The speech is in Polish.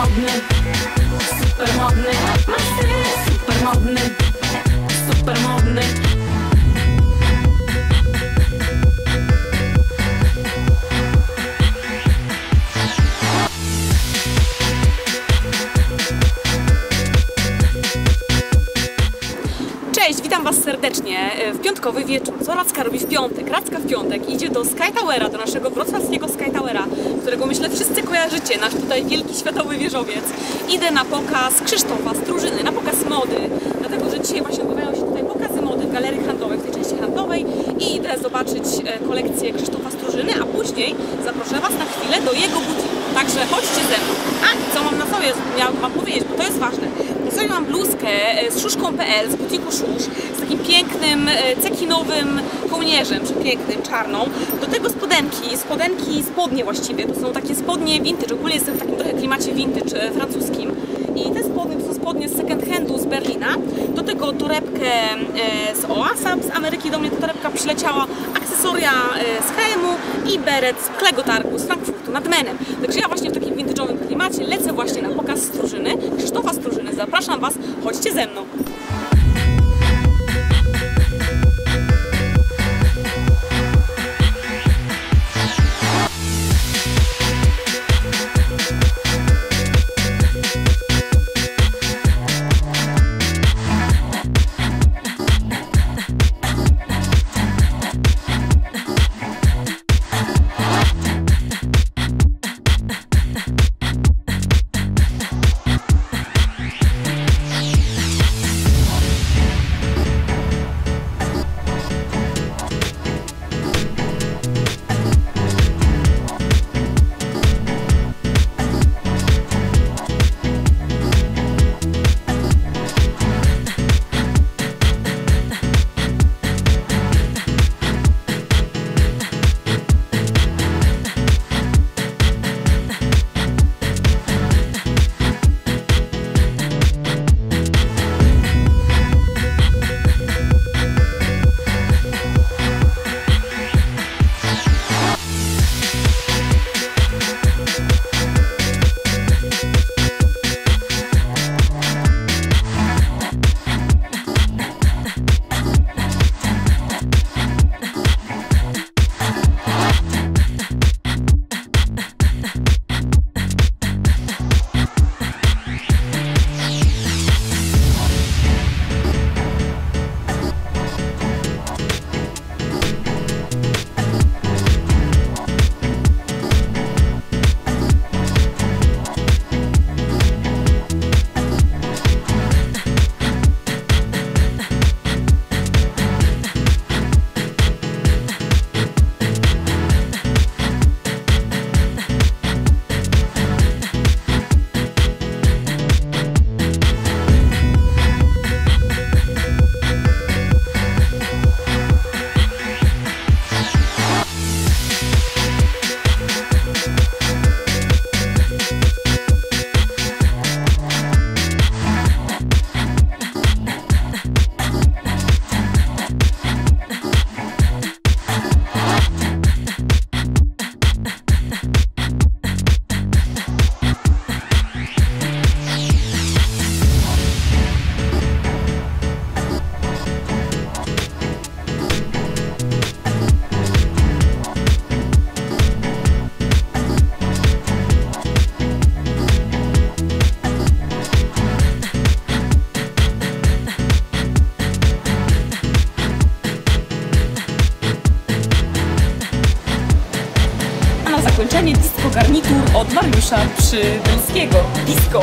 Supermodny Supermodny Masz ty supermodny serdecznie e, w piątkowy wieczór. Co Racka robi w piątek? Racka w piątek idzie do Sky Towera, do naszego wrocławskiego Sky Towera, którego myślę wszyscy kojarzycie, nasz tutaj wielki światowy wieżowiec. Idę na pokaz Krzysztofa Strużyny, na pokaz mody, dlatego że dzisiaj właśnie odbywają się tutaj pokazy mody w galerii handlowej, w tej części handlowej i idę zobaczyć e, kolekcję Krzysztofa Strużyny, a później zaproszę Was na chwilę do jego butiku. Także chodźcie ze mną. A, co mam na sobie, miałam Wam powiedzieć, bo to jest ważne. Mam bluzkę e, z szuszką.pl, z butiku Szusz, z takim pięknym, e, cekinowym kołnierzem, przepięknym, czarną. Do tego spodenki, spodenki, spodnie właściwie, to są takie spodnie vintage, ogólnie jestem w takim trochę klimacie vintage e, francuskim. Spodnie z second handu z Berlina. Do tego torebkę e, z Oasa z Ameryki do mnie ta torebka przyleciała, akcesoria e, z HM-u i beret z Klegotargu z Frankfurtu nad Menem. Także ja właśnie w takim vintage'owym klimacie lecę właśnie na pokaz Strużyny, Krzysztofa Strużyny. Zapraszam Was, chodźcie ze mną. Zakończenie disco garnitur od Mariusza Przybylskiego. Disco.